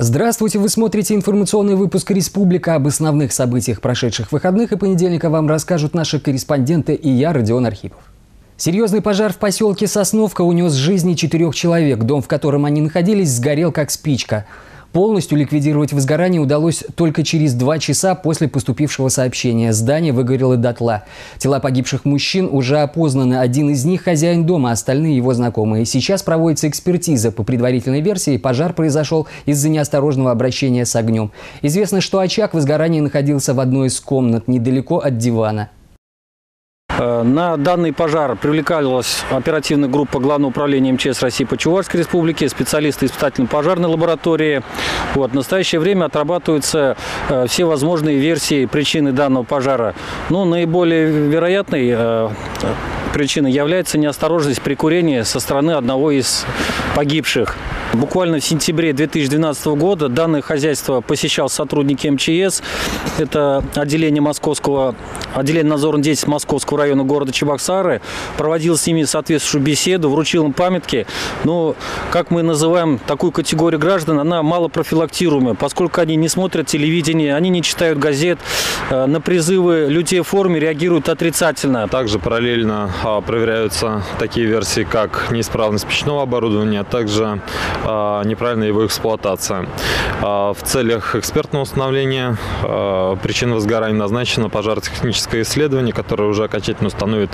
Здравствуйте, вы смотрите информационный выпуск «Республика». Об основных событиях прошедших выходных и понедельника вам расскажут наши корреспонденты и я, Родион Архипов. Серьезный пожар в поселке Сосновка унес жизни четырех человек. Дом, в котором они находились, сгорел как спичка. Полностью ликвидировать возгорание удалось только через два часа после поступившего сообщения. Здание выгорело дотла. Тела погибших мужчин уже опознаны. Один из них – хозяин дома, остальные – его знакомые. Сейчас проводится экспертиза. По предварительной версии, пожар произошел из-за неосторожного обращения с огнем. Известно, что очаг возгорания находился в одной из комнат, недалеко от дивана. Э, на данный пожар привлекалась оперативная группа Главного управления МЧС России по Чувашской республике, специалисты испытательно-пожарной лаборатории. Вот, в настоящее время отрабатываются э, все возможные версии причины данного пожара. Ну, наиболее вероятной э, причиной является неосторожность при курении со стороны одного из погибших. Буквально в сентябре 2012 года данное хозяйство посещал сотрудники МЧС. Это отделение московского, отделение надзорной деятельности Московского района города Чебоксары. Проводил с ними соответствующую беседу, вручил им памятки. Но, как мы называем такую категорию граждан, она мало профилактируемая, поскольку они не смотрят телевидение, они не читают газет, э, на призывы людей в форме реагируют отрицательно. Также параллельно а, проверяются такие версии, как неисправность печного оборудования, а также а, неправильная его эксплуатация. А, в целях экспертного установления причин возгорания назначено пожаротехническое исследование, которое уже окончательно установит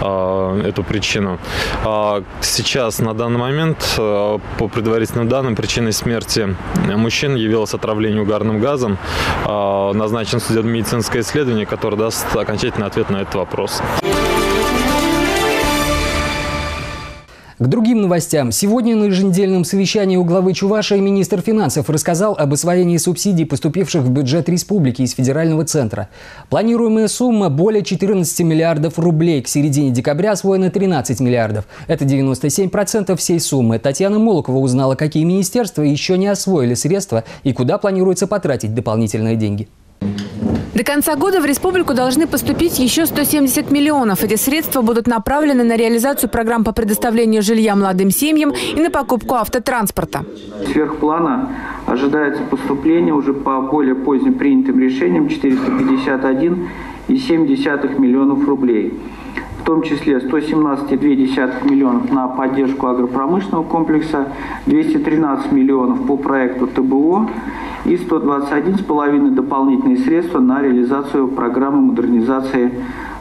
эту причину. Сейчас, на данный момент, по предварительным данным, причиной смерти мужчин явилось отравление угарным газом. Назначено судебно-медицинское исследование, которое даст окончательный ответ на этот вопрос. К другим новостям. Сегодня на еженедельном совещании у главы Чувашии министр финансов рассказал об освоении субсидий, поступивших в бюджет республики из федерального центра. Планируемая сумма более 14 миллиардов рублей. К середине декабря освоено 13 миллиардов. Это 97% всей суммы. Татьяна Молокова узнала, какие министерства еще не освоили средства и куда планируется потратить дополнительные деньги. До конца года в республику должны поступить еще 170 миллионов. Эти средства будут направлены на реализацию программ по предоставлению жилья молодым семьям и на покупку автотранспорта. Сверх плана ожидается поступление уже по более поздним принятым решениям 451,7 миллионов рублей том числе 117,2 миллионов на поддержку агропромышленного комплекса, 213 миллионов по проекту ТБО и 121,5 дополнительные средства на реализацию программы модернизации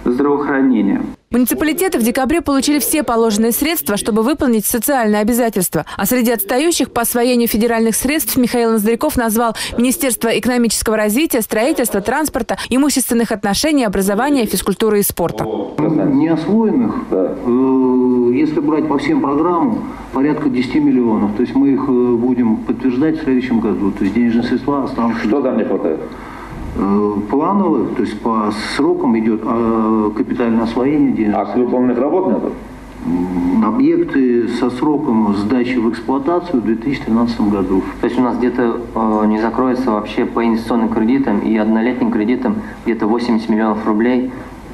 здравоохранения. Муниципалитеты в декабре получили все положенные средства, чтобы выполнить социальные обязательства. А среди отстающих по освоению федеральных средств Михаил Ноздряков назвал Министерство экономического развития, строительства, транспорта, имущественных отношений, образования, физкультуры и спорта. Неосвоенных, э, если брать по всем программам, порядка 10 миллионов. То есть мы их э, будем подтверждать в следующем году. То есть денежные средства останутся. Что там не хватает? Э, планово, то есть по срокам идет э, капитальное освоение денег. А выполненных работ нет? Объекты со сроком сдачи в эксплуатацию в 2013 году. То есть у нас где-то э, не закроется вообще по инвестиционным кредитам и однолетним кредитам где-то 80 миллионов рублей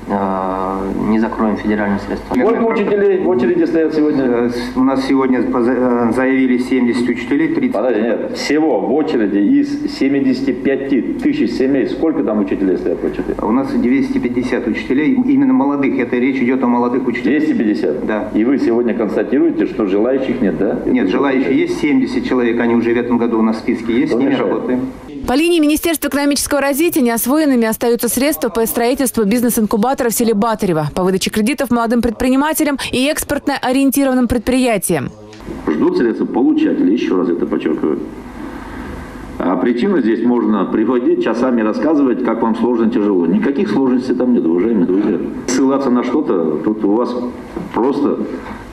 не закроем федеральные средства. Сколько учителей в очереди стоят сегодня? Э, у нас сегодня э, заявили 70 учителей, 30... Подожди, нет, всего в очереди из 75 тысяч семей, сколько там учителей стоят в очереди? У нас 250 учителей, именно молодых, это речь идет о молодых учителях. 250? Да. И вы сегодня констатируете, что желающих нет, да? Нет, желающих есть 70 человек, они уже в этом году у нас в списке есть, Кто с ними мешает? работаем. По линии Министерства экономического развития неосвоенными остаются средства по строительству бизнес-инкубатора в селе Батарево, по выдаче кредитов молодым предпринимателям и экспортно-ориентированным предприятиям. Ждут средства получателей, еще раз это подчеркиваю. А причину здесь можно приводить, часами рассказывать, как вам сложно, тяжело. Никаких сложностей там нет, уважаемые друзья. Ссылаться на что-то, тут у вас просто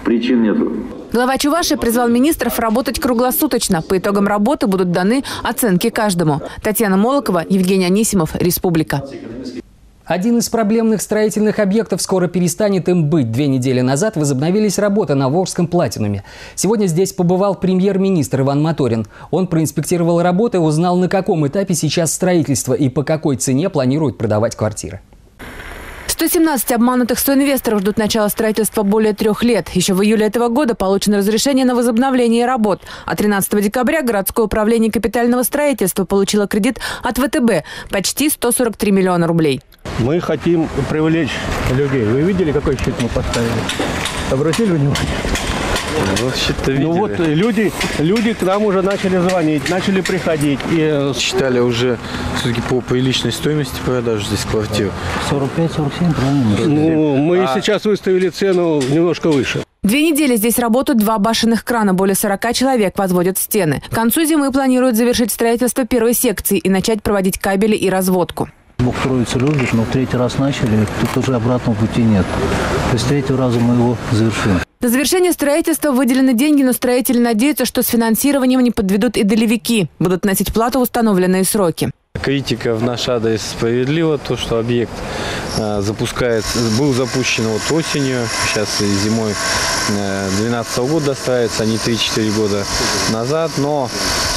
причин нету. Глава Чуваши призвал министров работать круглосуточно. По итогам работы будут даны оценки каждому. Татьяна Молокова, Евгений Анисимов, Республика. Один из проблемных строительных объектов скоро перестанет им быть. Две недели назад возобновились работы на Волжском платинуме. Сегодня здесь побывал премьер-министр Иван Моторин. Он проинспектировал работы, узнал, на каком этапе сейчас строительство и по какой цене планируют продавать квартиры. 117 обманутых соинвесторов ждут начала строительства более трех лет. Еще в июле этого года получено разрешение на возобновление работ. А 13 декабря городское управление капитального строительства получило кредит от ВТБ – почти 143 миллиона рублей. Мы хотим привлечь людей. Вы видели, какой щит мы поставили? Обратили внимание? Вообще-то видели. Ну вот люди, люди к нам уже начали звонить, начали приходить. И... э, Считали уже все-таки по приличной стоимости продажи здесь квартир. 45-47, правильно? Ну, мы сейчас выставили цену немножко выше. Две недели здесь работают два башенных крана. Более 40 человек возводят стены. К концу зимы планируют завершить строительство первой секции и начать проводить кабели и разводку. Бог Троицу любит, но в третий раз начали, тут уже обратного пути нет. То есть третьего раза мы его завершим. На завершение строительства выделены деньги, но строители надеются, что с финансированием не подведут и долевики. Будут носить плату в установленные сроки. Критика в наш адрес справедлива, то, что объект э, запускает, был запущен вот осенью, сейчас и зимой 2012 года достраивается, а не 3-4 года назад. Но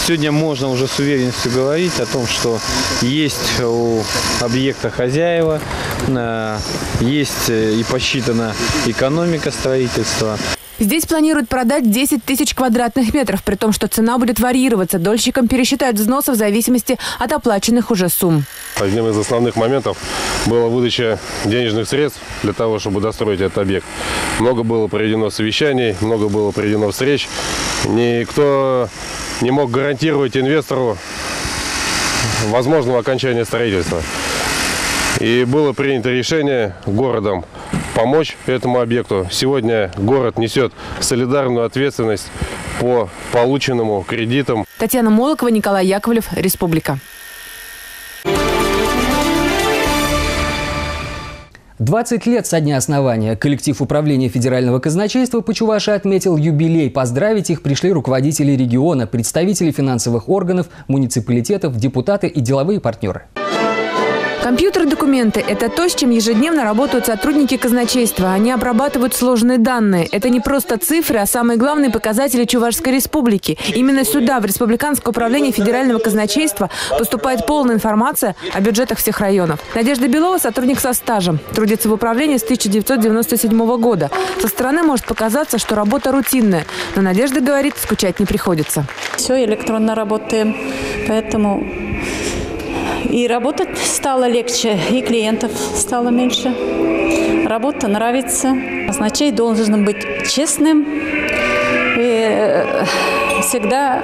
сегодня можно уже с уверенностью говорить о том, что есть у объекта хозяева, э, есть э, и посчитана экономика строительства. Здесь планируют продать 10 тысяч квадратных метров, при том, что цена будет варьироваться. Дольщикам пересчитают взносы в зависимости от оплаченных уже сумм. Одним из основных моментов была выдача денежных средств для того, чтобы достроить этот объект. Много было проведено совещаний, много было проведено встреч. Никто не мог гарантировать инвестору возможного окончания строительства. И было принято решение городом помочь этому объекту. Сегодня город несет солидарную ответственность по полученному кредитам. Татьяна Молокова, Николай Яковлев, Республика. 20 лет со дня основания коллектив управления федерального казначейства по Чувашии отметил юбилей. Поздравить их пришли руководители региона, представители финансовых органов, муниципалитетов, депутаты и деловые партнеры. Компьютер документы – это то, с чем ежедневно работают сотрудники казначейства. Они обрабатывают сложные данные. Это не просто цифры, а самые главные показатели Чувашской республики. Именно сюда, в Республиканское управление федерального казначейства, поступает полная информация о бюджетах всех районов. Надежда Белова – сотрудник со стажем. Трудится в управлении с 1997 года. Со стороны может показаться, что работа рутинная. Но Надежда говорит, скучать не приходится. Все электронно работаем, поэтому и работать стало легче, и клиентов стало меньше. Работа нравится. Казначей должен быть честным и всегда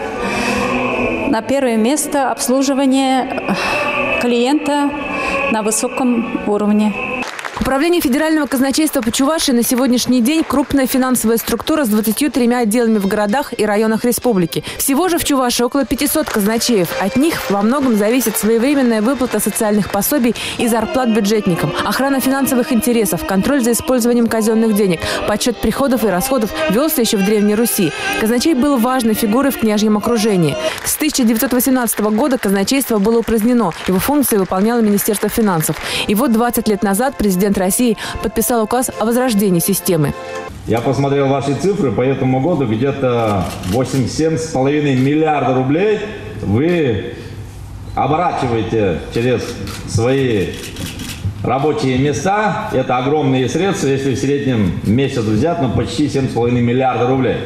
на первое место обслуживание клиента на высоком уровне. Управление федерального казначейства по Чувашии на сегодняшний день крупная финансовая структура с 23 отделами в городах и районах республики. Всего же в Чувашии около 500 казначеев. От них во многом зависит своевременная выплата социальных пособий и зарплат бюджетникам, охрана финансовых интересов, контроль за использованием казенных денег, подсчет приходов и расходов велся еще в Древней Руси. Казначей был важной фигурой в княжьем окружении. С 1918 года казначейство было упразднено. Его функции выполняло Министерство финансов. И вот 20 лет назад президент России подписал указ о возрождении системы. Я посмотрел ваши цифры по этому году, где-то 87,5 миллиарда рублей вы оборачиваете через свои рабочие места. Это огромные средства, если в среднем месяц взять, ну почти 7,5 миллиарда рублей.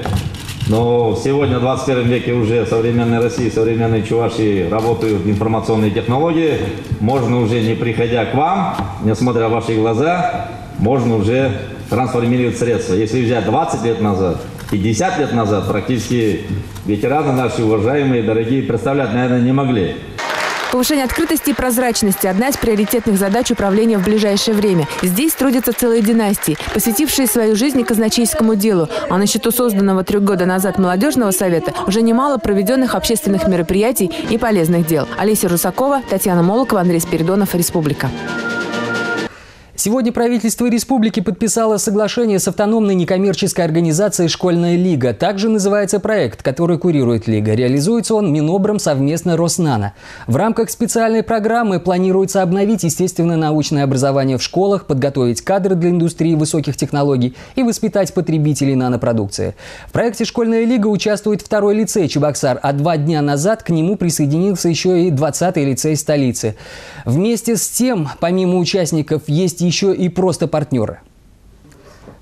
Но сегодня, в 21 веке, уже в современной России, в современной Чувашии работают информационные технологии. Можно уже, не приходя к вам, несмотря ваши глаза, можно уже трансформировать средства. Если взять 20 лет назад, 50 лет назад, практически ветераны наши, уважаемые, дорогие, представлять, наверное, не могли. Повышение открытости и прозрачности – одна из приоритетных задач управления в ближайшее время. Здесь трудятся целые династии, посвятившие свою жизнь казначейскому делу. А на счету созданного три года назад молодежного совета уже немало проведенных общественных мероприятий и полезных дел. Олеся Русакова, Татьяна Молокова, Андрей Спиридонов, Республика. Сегодня правительство республики подписало соглашение с автономной некоммерческой организацией «Школьная лига». Также называется проект, который курирует лига. Реализуется он Минобром совместно Роснано. В рамках специальной программы планируется обновить естественно-научное образование в школах, подготовить кадры для индустрии высоких технологий и воспитать потребителей нанопродукции. В проекте «Школьная лига» участвует второй лицей Чебоксар, а два дня назад к нему присоединился еще и 20-й лицей столицы. Вместе с тем, помимо участников, есть еще и просто партнеры.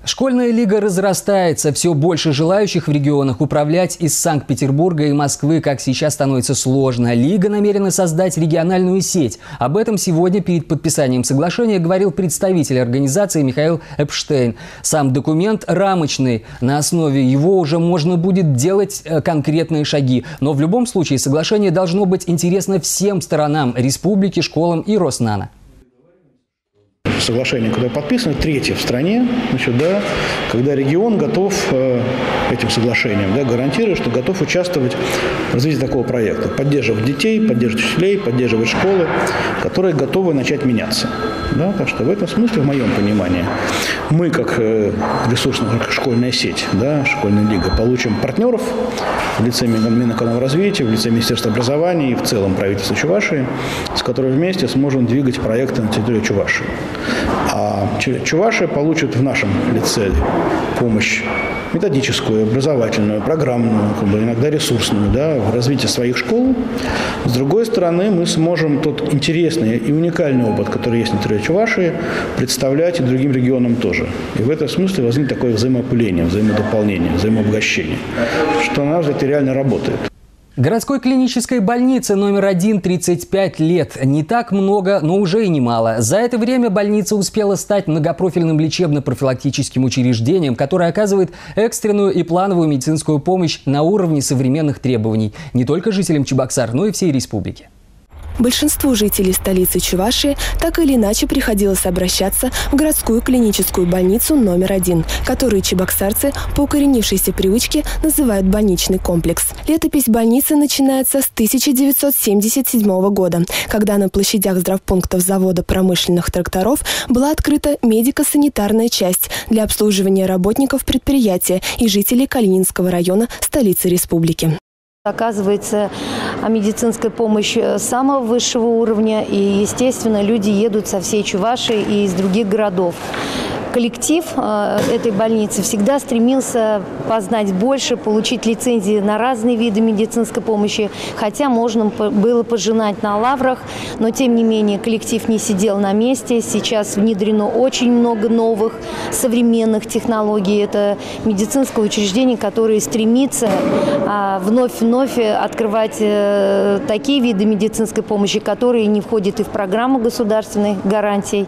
Школьная лига разрастается. Все больше желающих в регионах управлять из Санкт-Петербурга и Москвы, как сейчас становится сложно. Лига намерена создать региональную сеть. Об этом сегодня перед подписанием соглашения говорил представитель организации Михаил Эпштейн. Сам документ рамочный. На основе его уже можно будет делать э, конкретные шаги. Но в любом случае соглашение должно быть интересно всем сторонам – республики, школам и Роснана соглашение, которое подписано, третье в стране, значит, да, когда регион готов э, этим соглашением, да, гарантируя, что готов участвовать в развитии такого проекта, поддерживать детей, поддерживать учителей, поддерживать школы, которые готовы начать меняться. Да, так что в этом смысле, в моем понимании, мы, как э, ресурсная как школьная сеть, да, школьная лига, получим партнеров в лице Минэкономразвития, в лице Министерства образования и в целом правительства Чувашии, с которыми вместе сможем двигать проекты на территории Чувашии. А Чувашия получит в нашем лице помощь методическую, образовательную, программную, как бы иногда ресурсную, да, в развитии своих школ. С другой стороны, мы сможем тот интересный и уникальный опыт, который есть на территории Чувашии, представлять и другим регионам тоже. И в этом смысле возникнет такое взаимоопыление, взаимодополнение, взаимообогащение, что, на наш взгляд, реально работает. Городской клинической больнице номер один 35 лет. Не так много, но уже и немало. За это время больница успела стать многопрофильным лечебно-профилактическим учреждением, которое оказывает экстренную и плановую медицинскую помощь на уровне современных требований не только жителям Чебоксар, но и всей республики. Большинству жителей столицы Чувашии так или иначе приходилось обращаться в городскую клиническую больницу номер один, которую чебоксарцы по укоренившейся привычке называют больничный комплекс. Летопись больницы начинается с 1977 года, когда на площадях здравпунктов завода промышленных тракторов была открыта медико-санитарная часть для обслуживания работников предприятия и жителей Калининского района столицы республики. Оказывается медицинская помощь э, самого высшего уровня, и, естественно, люди едут со всей Чувашии и из других городов коллектив э, этой больницы всегда стремился познать больше, получить лицензии на разные виды медицинской помощи, хотя можно было пожинать на лаврах, но тем не менее коллектив не сидел на месте. Сейчас внедрено очень много новых современных технологий. Это медицинское учреждение, которое стремится вновь-вновь открывать э, такие виды медицинской помощи, которые не входят и в программу государственных гарантий.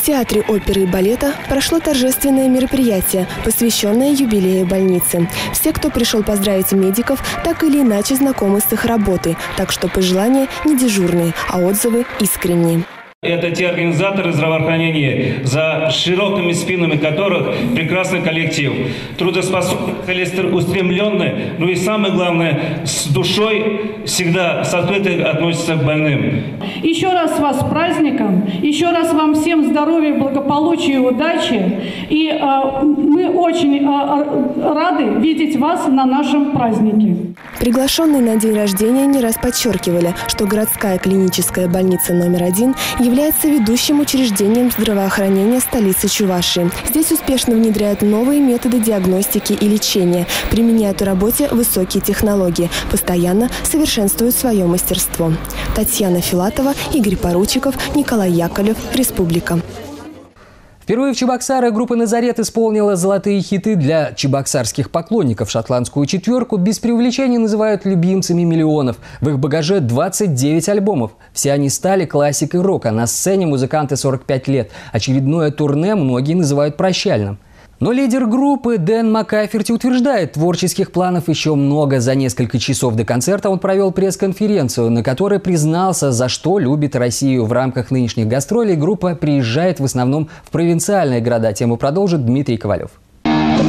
В Театре оперы и балета прошло торжественное мероприятие, посвященное юбилею больницы. Все, кто пришел поздравить медиков, так или иначе знакомы с их работой, так что пожелания не дежурные, а отзывы искренние. Это те организаторы здравоохранения, за широкими спинами которых прекрасный коллектив, трудоспособный, устремленный, ну и самое главное, с душой всегда с открытой относится к больным. Еще раз вас с праздником, еще раз вам всем здоровья, благополучия и удачи. И э, мы очень э, рады видеть вас на нашем празднике. Приглашенные на день рождения не раз подчеркивали, что городская клиническая больница номер один является ведущим учреждением здравоохранения столицы Чувашии. Здесь успешно внедряют новые методы диагностики и лечения, применяют в работе высокие технологии, постоянно совершенствуют свое мастерство. Татьяна Филатова, Игорь Поручиков, Николай Яковлев, Республика. Впервые в Чебоксарах группа «Назарет» исполнила золотые хиты для чебоксарских поклонников. Шотландскую четверку без преувеличения называют любимцами миллионов. В их багаже 29 альбомов. Все они стали классикой рока. На сцене музыканты 45 лет. Очередное турне многие называют прощальным – но лидер группы Дэн Макаферти утверждает, творческих планов еще много. За несколько часов до концерта он провел пресс-конференцию, на которой признался, за что любит Россию. В рамках нынешних гастролей группа приезжает в основном в провинциальные города. Тему продолжит Дмитрий Ковалев.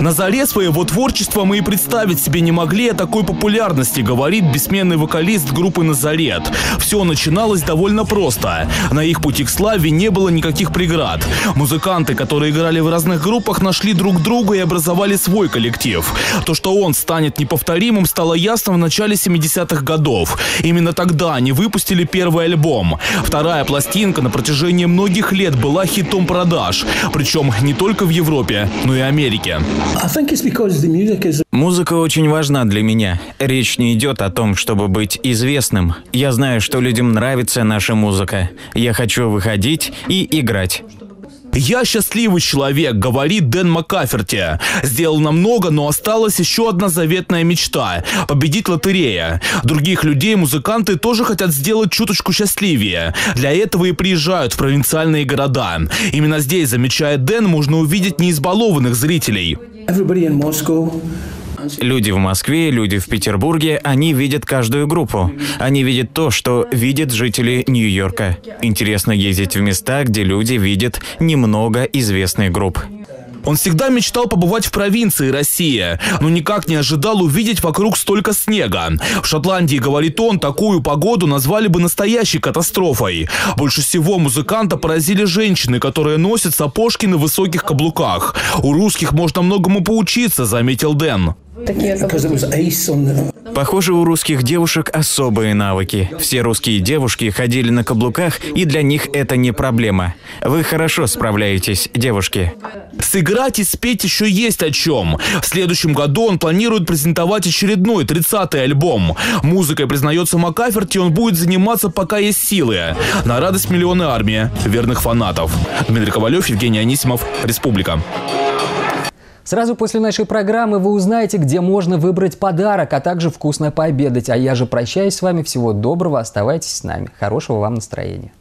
На заре своего творчества мы и представить себе не могли о такой популярности, говорит бессменный вокалист группы «Назарет». Все начиналось довольно просто. На их пути к славе не было никаких преград. Музыканты, которые играли в разных группах, нашли друг друга и образовали свой коллектив. То, что он станет неповторимым, стало ясно в начале 70-х годов. Именно тогда они выпустили первый альбом. Вторая пластинка на протяжении многих лет была хитом продаж. Причем не только в Европе, но и Америке. Музыка очень важна для меня. Речь не идет о том, чтобы быть известным. Я знаю, что людям нравится наша музыка. Я хочу выходить и играть. «Я счастливый человек», говорит Дэн Маккаферти. «Сделано много, но осталась еще одна заветная мечта – победить лотерея. Других людей музыканты тоже хотят сделать чуточку счастливее. Для этого и приезжают в провинциальные города. Именно здесь, замечает Дэн, можно увидеть неизбалованных зрителей. Люди в Москве, люди в Петербурге, они видят каждую группу. Они видят то, что видят жители Нью-Йорка. Интересно ездить в места, где люди видят немного известных групп. Он всегда мечтал побывать в провинции России, но никак не ожидал увидеть вокруг столько снега. В Шотландии, говорит он, такую погоду назвали бы настоящей катастрофой. Больше всего музыканта поразили женщины, которые носят сапожки на высоких каблуках. У русских можно многому поучиться, заметил Дэн. Похоже, у русских девушек особые навыки. Все русские девушки ходили на каблуках, и для них это не проблема. Вы хорошо справляетесь, девушки. Сыграть и спеть еще есть о чем. В следующем году он планирует презентовать очередной, 30-й альбом. Музыкой, признается Макаферти, он будет заниматься пока есть силы. На радость миллионы армии верных фанатов. Дмитрий Ковалев, Евгений Анисимов, Республика. Сразу после нашей программы вы узнаете, где можно выбрать подарок, а также вкусно пообедать. А я же прощаюсь с вами. Всего доброго. Оставайтесь с нами. Хорошего вам настроения.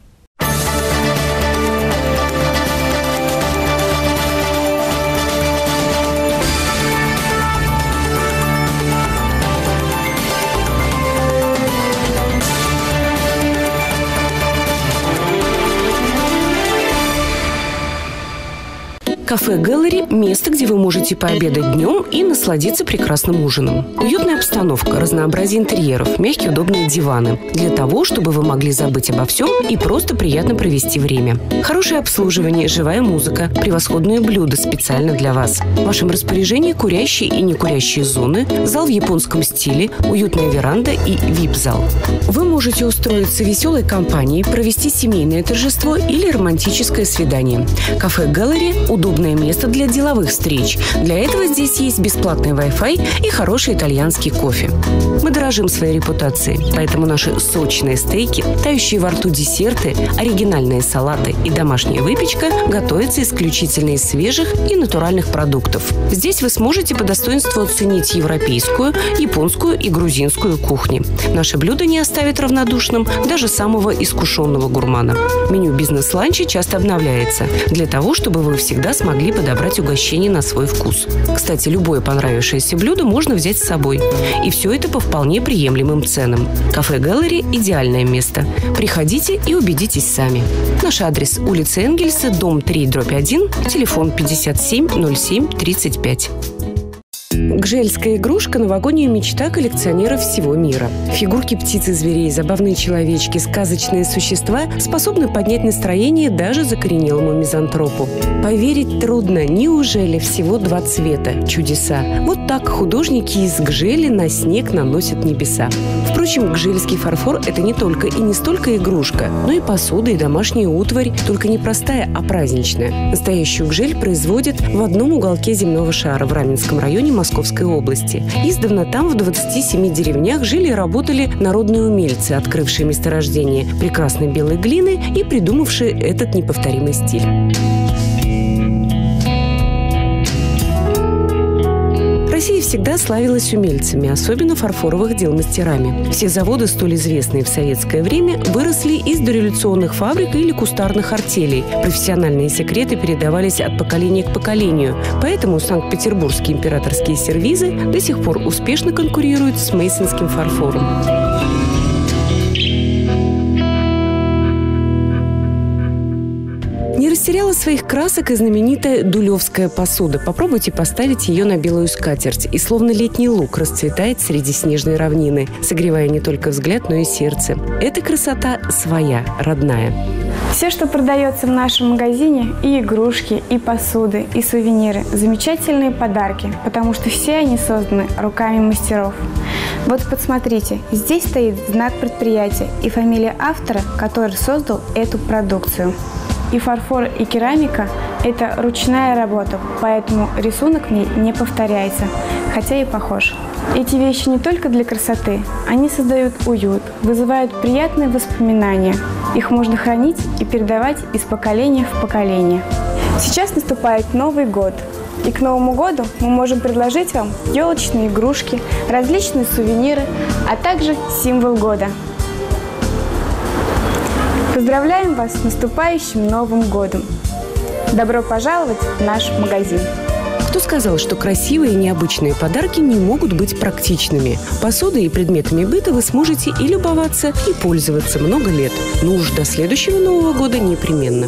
Кафе Гэллери – место, где вы можете пообедать днем и насладиться прекрасным ужином. Уютная обстановка, разнообразие интерьеров, мягкие удобные диваны. Для того, чтобы вы могли забыть обо всем и просто приятно провести время. Хорошее обслуживание, живая музыка, превосходные блюда специально для вас. В вашем распоряжении курящие и некурящие зоны, зал в японском стиле, уютная веранда и вип-зал. Вы можете устроиться веселой компанией, провести семейное торжество или романтическое свидание. Кафе Гэллери – удобно удобное место для деловых встреч. Для этого здесь есть бесплатный Wi-Fi и хороший итальянский кофе. Мы дорожим своей репутацией, поэтому наши сочные стейки, тающие во рту десерты, оригинальные салаты и домашняя выпечка готовятся исключительно из свежих и натуральных продуктов. Здесь вы сможете по достоинству оценить европейскую, японскую и грузинскую кухни. Наши блюда не оставят равнодушным даже самого искушенного гурмана. Меню бизнес-ланча часто обновляется для того, чтобы вы всегда смогли могли подобрать угощение на свой вкус. Кстати, любое понравившееся блюдо можно взять с собой. И все это по вполне приемлемым ценам. Кафе Галлери – идеальное место. Приходите и убедитесь сами. Наш адрес – улица Энгельса, дом 3, дробь 1, телефон 57 07 35. Гжельская игрушка – новогодняя мечта коллекционеров всего мира. Фигурки птиц и зверей, забавные человечки, сказочные существа способны поднять настроение даже закоренелому мизантропу. Поверить трудно, неужели всего два цвета – чудеса. Вот так художники из гжели на снег наносят небеса. Впрочем, гжельский фарфор – это не только и не столько игрушка, но и посуда, и домашняя утварь, только не простая, а праздничная. Настоящую гжель производят в одном уголке земного шара в Раменском районе Московской области. Издавна там в 27 деревнях жили и работали народные умельцы, открывшие месторождение прекрасной белой глины и придумавшие этот неповторимый стиль. Всегда славилась умельцами, особенно фарфоровых дел мастерами. Все заводы, столь известные в советское время, выросли из дореволюционных фабрик или кустарных артелей. Профессиональные секреты передавались от поколения к поколению. Поэтому санкт-петербургские императорские сервизы до сих пор успешно конкурируют с мейсонским фарфором. Растеряла своих красок и знаменитая дулевская посуда. Попробуйте поставить ее на белую скатерть, и словно летний лук расцветает среди снежной равнины, согревая не только взгляд, но и сердце. Эта красота своя, родная. Все, что продается в нашем магазине, и игрушки, и посуды, и сувениры – замечательные подарки, потому что все они созданы руками мастеров. Вот подсмотрите, здесь стоит знак предприятия и фамилия автора, который создал эту продукцию. И фарфор, и керамика – это ручная работа, поэтому рисунок в ней не повторяется, хотя и похож. Эти вещи не только для красоты, они создают уют, вызывают приятные воспоминания. Их можно хранить и передавать из поколения в поколение. Сейчас наступает Новый год. И к Новому году мы можем предложить вам елочные игрушки, различные сувениры, а также символ года. Поздравляем вас с наступающим Новым годом! Добро пожаловать в наш магазин! Кто сказал, что красивые и необычные подарки не могут быть практичными? Посудой и предметами быта вы сможете и любоваться, и пользоваться много лет. Ну уж до следующего Нового года непременно.